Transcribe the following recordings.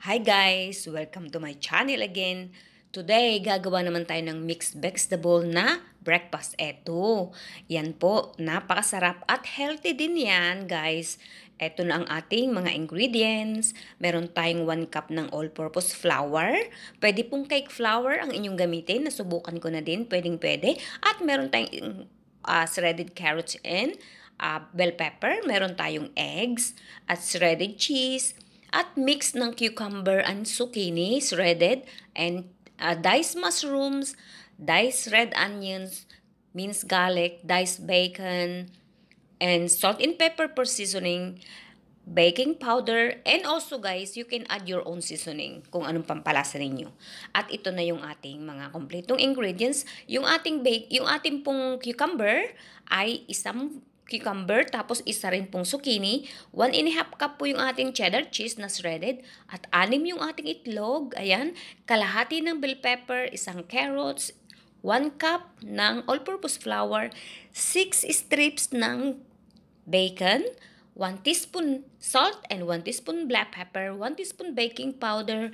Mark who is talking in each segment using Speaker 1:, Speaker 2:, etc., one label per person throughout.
Speaker 1: Hi guys! Welcome to my channel again. Today, gagawa naman tayo ng mixed vegetable na breakfast. Eto, yan po, napakasarap at healthy din yan guys. Eto na ang ating mga ingredients. Meron tayong 1 cup ng all-purpose flour. Pwede pong cake flour ang inyong gamitin. Nasubukan ko na din, pwedeng pwede. At meron tayong uh, shredded carrots and uh, bell pepper. Meron tayong eggs at shredded cheese at mix ng cucumber and zucchini shredded and uh, diced mushrooms, diced red onions, minced garlic, diced bacon, and salt and pepper for seasoning, baking powder, and also guys, you can add your own seasoning kung anong pampalasa ninyo. At ito na yung ating mga kompletong ingredients. Yung ating bake, yung ating pong cucumber ay isang cucumber, tapos isa rin pong zucchini. One and a half cup po yung ating cheddar cheese na shredded. At anim yung ating itlog. Ayan. Kalahati ng bell pepper, isang carrots, 1 cup ng all-purpose flour, 6 strips ng bacon, 1 teaspoon salt and 1 teaspoon black pepper, 1 teaspoon baking powder,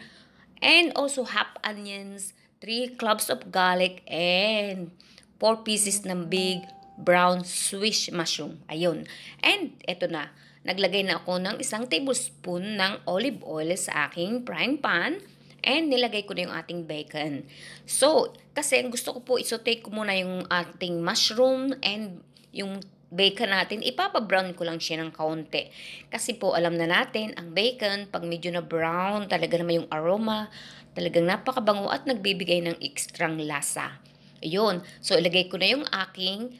Speaker 1: and also half onions, 3 cloves of garlic, and 4 pieces ng big brown swiss mushroom. Ayun. And eto na, naglagay na ako ng isang tablespoon ng olive oil sa aking frying pan and nilagay ko na yung ating bacon. So, kasi gusto ko po isote ko muna yung ating mushroom and yung bacon natin, ipapa-brown ko lang siya ng kaunti. Kasi po, alam na natin, ang bacon, pag medyo na brown, talaga naman yung aroma, talagang napakabango at nagbibigay ng ekstrang lasa. Ayun. So, ilagay ko na yung aking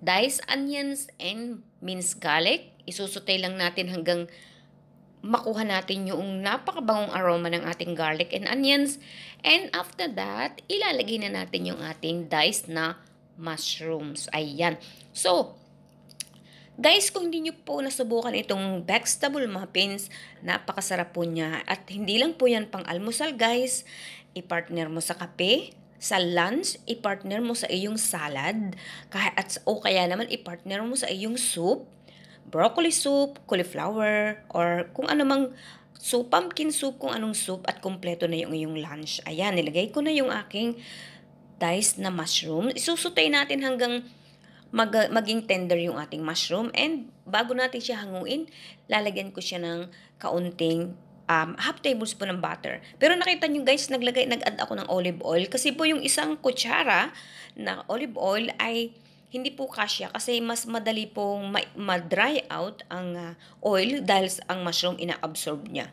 Speaker 1: diced onions and minced garlic. Isusutay lang natin hanggang makuha natin yung napakabangong aroma ng ating garlic and onions. And after that, ilalagay na natin yung ating diced na mushrooms. Ayan. So, guys, kung hindi nyo po nasubukan itong vegetable muffins, napakasarap po niya. At hindi lang po yan pang almusal, guys. I-partner mo sa kape, sa lunch, i-partner mo sa iyong salad, at, o kaya naman i-partner mo sa iyong soup, broccoli soup, cauliflower, or kung ano mang soup, pumpkin soup, kung anong soup, at kompleto na yung iyong lunch. Ayan, nilagay ko na yung aking diced na mushroom. Isusutay natin hanggang mag, maging tender yung ating mushroom. And bago natin siya hanguin, lalagyan ko siya ng kaunting um, half tablespoon ng butter. Pero nakita nyo guys, naglagay, nag-add ako ng olive oil. Kasi po yung isang kutsara na olive oil ay hindi po kasya kasi mas madali pong ma-dry out ang uh, oil dahil ang mushroom ina-absorb niya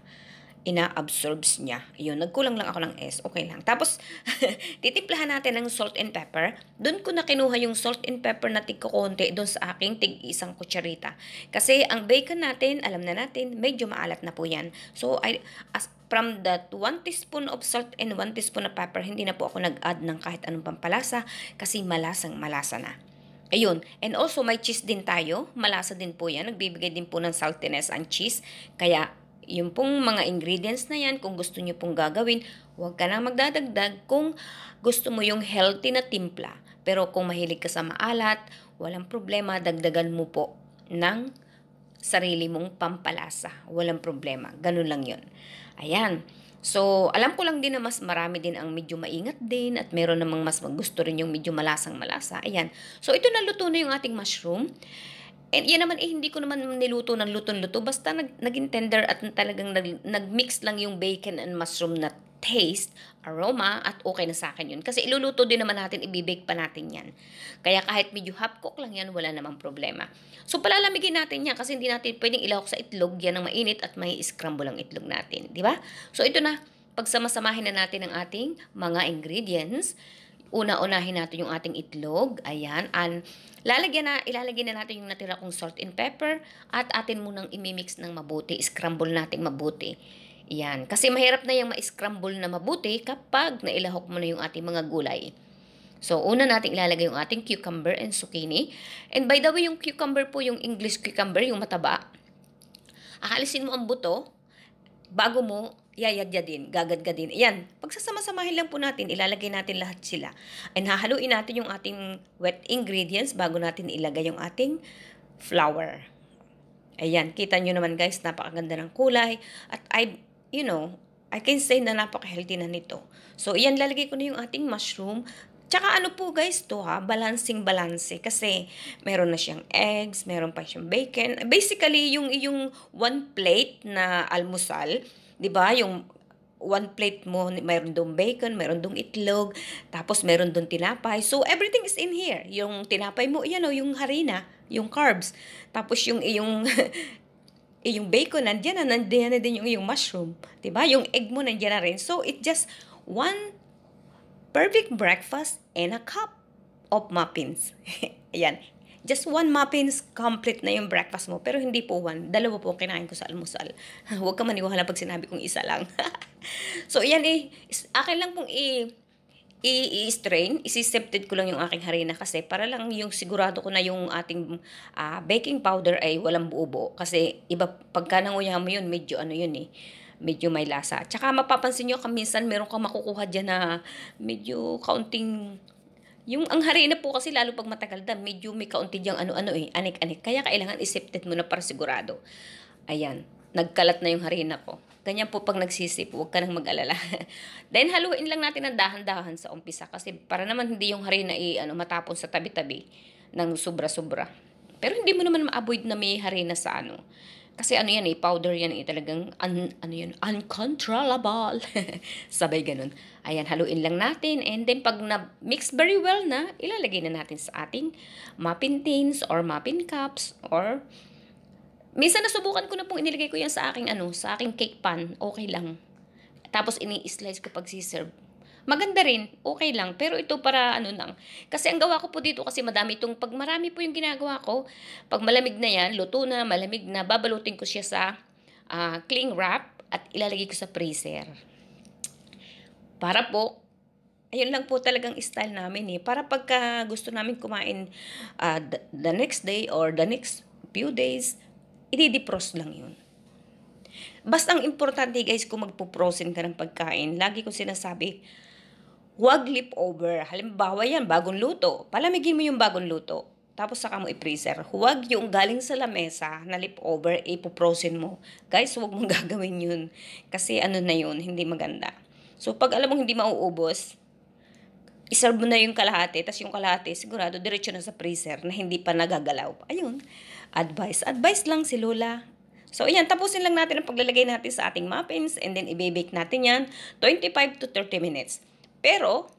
Speaker 1: ina-absorbs niya. Yun, nagkulang lang ako ng S. Okay lang. Tapos, titimplahan natin ng salt and pepper. Doon ko na kinuha yung salt and pepper na tig konti doon sa aking tig isang kutsarita. Kasi ang bacon natin, alam na natin, medyo maalat na po yan. So, I, as, from that 1 teaspoon of salt and 1 teaspoon of pepper, hindi na po ako nag-add ng kahit anong pampalasa kasi malasang malasa na. Ayun. And also, may cheese din tayo. Malasa din po yan. Nagbibigay din po ng saltiness ang cheese. Kaya, yung pong mga ingredients na yan, kung gusto nyo pong gagawin, huwag ka na magdadagdag kung gusto mo yung healthy na timpla. Pero kung mahilig ka sa maalat, walang problema, dagdagan mo po ng sarili mong pampalasa. Walang problema. Ganun lang yun. Ayan. So, alam ko lang din na mas marami din ang medyo maingat din at meron namang mas gusto rin yung medyo malasang malasa. Ayan. So, ito na luto na yung ating mushroom. And yan naman eh, hindi ko naman niluto ng luto-luto. Basta nag, naging tender at talagang nag, nag-mix lang yung bacon and mushroom na taste, aroma, at okay na sa akin yun. Kasi iluluto din naman natin, ibibake pa natin yan. Kaya kahit medyo half cook lang yan, wala namang problema. So palalamigin natin yan kasi hindi natin pwedeng ilahok sa itlog yan ng mainit at may scramble ang itlog natin. Di ba? So ito na, pagsamasamahin na natin ang ating mga ingredients. Una-unahin natin yung ating itlog. Ayan. And lalagyan na, ilalagyan na natin yung natira kong salt and pepper at atin munang imimix ng mabuti. Scramble natin mabuti. Yan. Kasi mahirap na yung ma-scramble na mabuti kapag nailahok mo na yung ating mga gulay. So, una natin ilalagay yung ating cucumber and zucchini. And by the way, yung cucumber po, yung English cucumber, yung mataba, aalisin mo ang buto bago mo yayadyadin, gagadgadin. Ayan, pagsasama-samahin lang po natin, ilalagay natin lahat sila. And hahaluin natin yung ating wet ingredients bago natin ilagay yung ating flour. Ayan, kita nyo naman guys, napakaganda ng kulay. At I you know, I can say na napaka-healthy na nito. So, iyan, lalagay ko na yung ating mushroom. Tsaka ano po guys to ha, balancing balanse kasi meron na siyang eggs, meron pa siyang bacon. Basically, yung yung one plate na almusal, 'di ba? Yung one plate mo, mayroon dong bacon, mayroon dong itlog, tapos meron dong tinapay. So, everything is in here. Yung tinapay mo, yan o, yung harina, yung carbs. Tapos yung, yung, yung bacon, nandiyan na, nandiyan na din yung, yung mushroom. ba diba? Yung egg mo, nandiyan na rin. So, it just one perfect breakfast and a cup of muffins. Ayan. Just one muffins, complete na yung breakfast mo. Pero hindi po one. Dalawa po kinain ko sa almusal. Huwag ka maniwala pag sinabi kong isa lang. so, yan eh. Akin lang pong i- i-strain, isi-sifted ko lang yung aking harina kasi para lang yung sigurado ko na yung ating uh, baking powder ay walang buo Kasi iba, pagka nanguya mo yun, medyo ano yun eh medyo may lasa. Tsaka mapapansin nyo kaminsan meron kang makukuha dyan na medyo kaunting yung ang harina po kasi lalo pag matagal na, medyo may kaunti diyang ano-ano eh, anik-anik. Kaya kailangan isipted mo na para sigurado. Ayan, nagkalat na yung harina ko. Ganyan po pag nagsisip, huwag ka nang mag-alala. Then haluin lang natin ng dahan-dahan sa umpisa kasi para naman hindi yung harina i ano matapon sa tabi-tabi ng sobra-sobra. Pero hindi mo naman ma-avoid na may harina sa ano kasi ano yan eh, powder yan eh, talagang un, ano yun, uncontrollable. Sabay ganun. Ayan, haluin lang natin. And then pag na-mix very well na, ilalagay na natin sa ating muffin tins or muffin cups or minsan nasubukan ko na pong inilagay ko yan sa aking ano, sa aking cake pan. Okay lang. Tapos ini-slice ko pag si-serve Maganda rin, okay lang. Pero ito para ano lang. Kasi ang gawa ko po dito kasi madami itong, pag marami po yung ginagawa ko, pag malamig na yan, luto na, malamig na, babalutin ko siya sa uh, cling wrap at ilalagay ko sa freezer. Para po, ayun lang po talagang style namin eh. Para pagka gusto namin kumain uh, the, next day or the next few days, i-defrost lang yun. Basta ang importante guys, kung magpo-frozen ka ng pagkain, lagi ko sinasabi, Huwag lip over. Halimbawa yan, bagong luto. Palamigin mo yung bagong luto. Tapos saka mo i-freezer. Huwag yung galing sa lamesa na lip over, ipoprosin mo. Guys, huwag mong gagawin yun. Kasi ano na yun, hindi maganda. So, pag alam mong hindi mauubos, iserve mo na yung kalahati, tapos yung kalahati, sigurado, diretso na sa freezer na hindi pa nagagalaw. Ayun, advice. Advice lang si Lola. So, ayan, tapusin lang natin ang paglalagay natin sa ating muffins and then i-bake natin yan 25 to 30 minutes. Pero,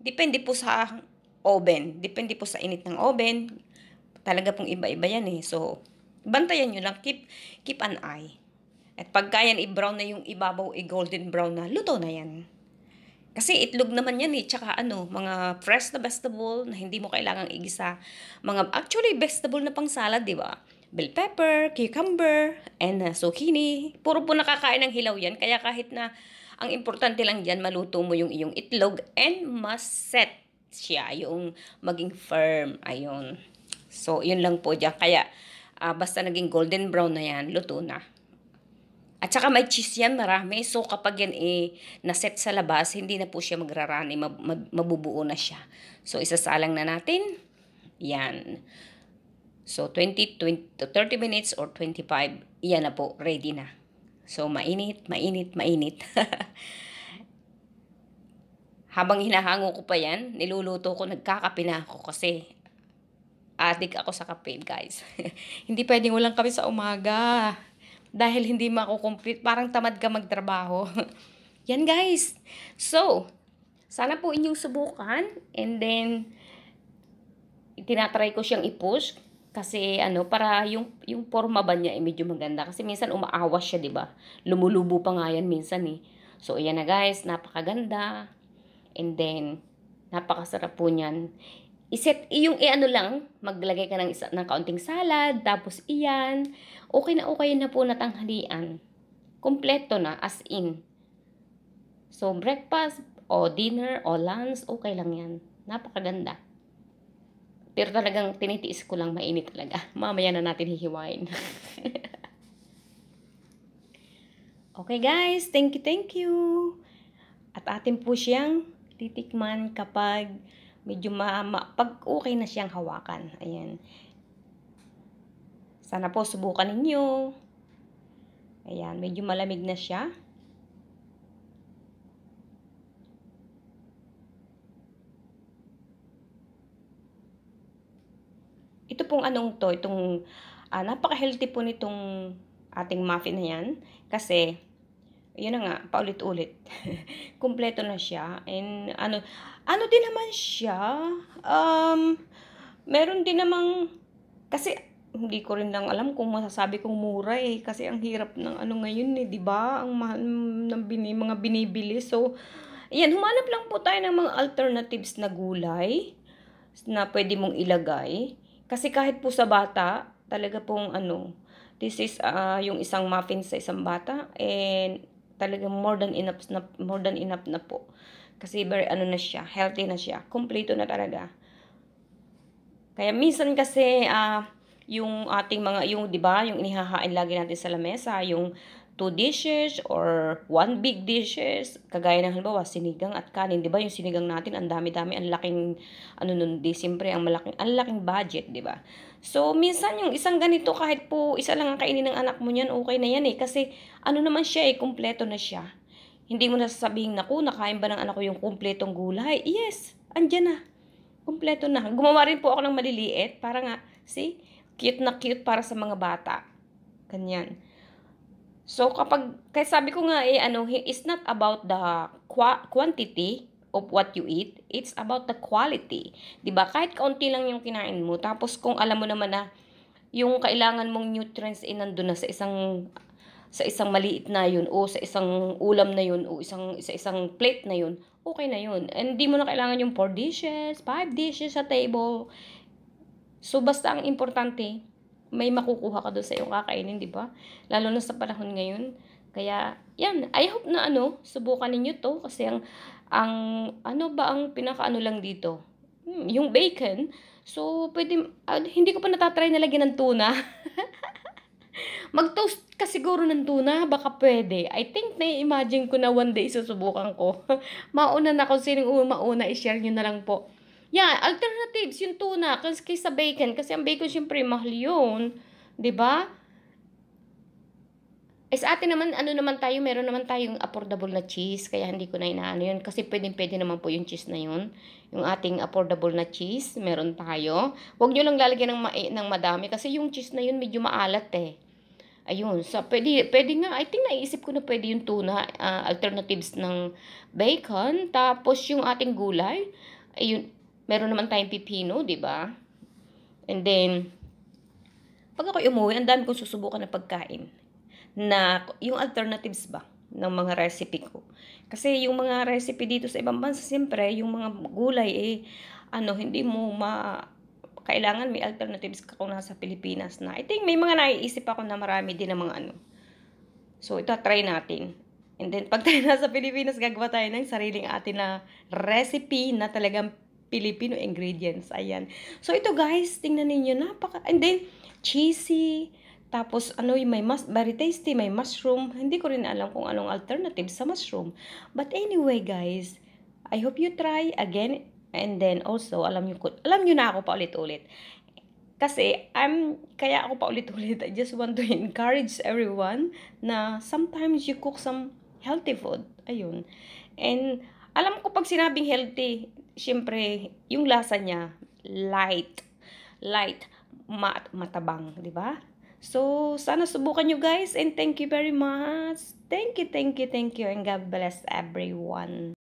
Speaker 1: depende po sa oven. Depende po sa init ng oven. Talaga pong iba-iba yan eh. So, bantayan nyo lang. Keep, keep an eye. At pagka yan i-brown na yung ibabaw, i-golden brown na, luto na yan. Kasi itlog naman yan eh. Tsaka ano, mga fresh na vegetable na hindi mo kailangang igisa. Mga actually vegetable na pang salad, di ba? Bell pepper, cucumber, and uh, zucchini. Puro po nakakain ng hilaw yan. Kaya kahit na ang importante lang dyan, maluto mo yung iyong itlog and must set siya, yung maging firm. Ayun. So, yun lang po dyan. Kaya, uh, basta naging golden brown na yan, luto na. At saka may cheese yan, marami. So, kapag yan eh, naset sa labas, hindi na po siya magrarani, mab- mab- mabubuo na siya. So, isasalang na natin. Yan. So, 20, 20 to 30 minutes or 25, yan na po, ready na. So, mainit, mainit, mainit. Habang hinahango ko pa yan, niluluto ko, nagkakape na ako kasi adik ako sa kape, guys. hindi pwedeng walang kape sa umaga. Dahil hindi makukomplete, parang tamad ka magtrabaho. yan, guys. So, sana po inyong subukan. And then, tinatry ko siyang i-push kasi ano, para yung, yung forma ba niya ay medyo maganda. Kasi minsan umaawas siya, di ba? Lumulubo pa nga yan minsan eh. So, ayan na guys, napakaganda. And then, napakasarap po niyan. Iset, yung i-ano lang, maglagay ka ng, isa, ng kaunting salad, tapos iyan. Okay na okay na po na tanghalian. Kompleto na, as in. So, breakfast, o dinner, o lunch, okay lang yan. Napakaganda. Pero talagang tinitiis ko lang mainit talaga. Mamaya na natin hihiwain. okay guys, thank you, thank you. At atin po siyang titikman kapag medyo ma, ma pag okay na siyang hawakan. Ayan. Sana po subukan ninyo. Ayan, medyo malamig na siya. Ito pong anong to, itong uh, napaka-healthy po nitong ating muffin na yan. Kasi, yun na nga, paulit-ulit. Kumpleto na siya. And ano, ano din naman siya, um, meron din namang, kasi hindi ko rin lang alam kung masasabi kong mura eh kasi ang hirap ng ano ngayon eh 'di ba ang mahal ng bini, mga binibili so ayan humanap lang po tayo ng mga alternatives na gulay na pwede mong ilagay kasi kahit po sa bata talaga pong ano this is uh, yung isang muffin sa isang bata and talaga more than enough na more than enough na po. Kasi very ano na siya healthy na siya kompleto na talaga. Kaya minsan kasi uh, yung ating mga, yung, di ba, yung inihahain lagi natin sa lamesa, yung two dishes or one big dishes, kagaya ng halimbawa, sinigang at kanin, di ba, yung sinigang natin, ang dami-dami, ang laking, ano nun, di, siyempre, ang malaking, ang laking budget, di ba? So, minsan yung isang ganito, kahit po isa lang ang kainin ng anak mo niyan, okay na yan eh, kasi, ano naman siya eh, kumpleto na siya. Hindi mo na sasabihin, naku, nakain ba ng anak ko yung kumpletong gulay? Yes, andyan na. Kumpleto na. Gumawa rin po ako ng maliliit, para nga, see, cute na cute para sa mga bata. Ganyan. So, kapag, kaya sabi ko nga, eh, ano, it's not about the qua quantity of what you eat, it's about the quality. ba diba? Kahit kaunti lang yung kinain mo, tapos kung alam mo naman na yung kailangan mong nutrients ay nandun na sa isang sa isang maliit na yun o sa isang ulam na yun o isang sa isang plate na yun, okay na yun. Hindi mo na kailangan yung 4 dishes, 5 dishes sa table. So, basta ang importante, may makukuha ka doon sa iyong kakainin, di ba? Lalo na sa panahon ngayon. Kaya, yan. I hope na ano, subukan ninyo to. Kasi ang, ang ano ba ang pinakaano lang dito? Hmm, yung bacon. So, pwede, uh, hindi ko pa natatry na lagyan ng tuna. Mag-toast ka siguro ng tuna, baka pwede. I think na-imagine ko na one day susubukan ko. mauna na kung sinong mauna, i-share nyo na lang po. Yeah, alternatives, yung tuna, kaysa bacon. Kasi ang bacon, syempre, mahal yun. ba diba? Eh, sa atin naman, ano naman tayo, meron naman tayong affordable na cheese. Kaya hindi ko na inaano yun. Kasi pwedeng-pwede naman po yung cheese na yun. Yung ating affordable na cheese, meron tayo. Huwag nyo lang lalagyan ng, ma ng madami. Kasi yung cheese na yun, medyo maalat eh. Ayun, so pwede, pwede nga, I think naisip ko na pwede yung tuna, uh, alternatives ng bacon, tapos yung ating gulay, ayun, Meron naman tayong pipino, di ba? And then, pag ako umuwi, ang dami kong susubukan na pagkain. Na, yung alternatives ba? ng mga recipe ko. Kasi yung mga recipe dito sa ibang bansa, siyempre, yung mga gulay, eh, ano, hindi mo ma... Kailangan may alternatives ka kung nasa Pilipinas na. I think may mga naiisip ako na marami din ng mga ano. So, ito, try natin. And then, pag tayo nasa Pilipinas, gagawa tayo ng sariling atin na recipe na talagang Filipino ingredients. Ayan. So, ito guys, tingnan ninyo, napaka, and then, cheesy, tapos, ano, may mas, very tasty, may mushroom. Hindi ko rin alam kung anong alternative sa mushroom. But anyway, guys, I hope you try again. And then, also, alam nyo, alam nyo na ako pa ulit-ulit. Kasi, I'm, kaya ako pa ulit-ulit, I just want to encourage everyone na sometimes you cook some healthy food. Ayun. And, alam ko pag sinabing healthy, syempre, yung lasa niya, light. Light, mat matabang, di ba? So, sana subukan nyo guys and thank you very much. Thank you, thank you, thank you and God bless everyone.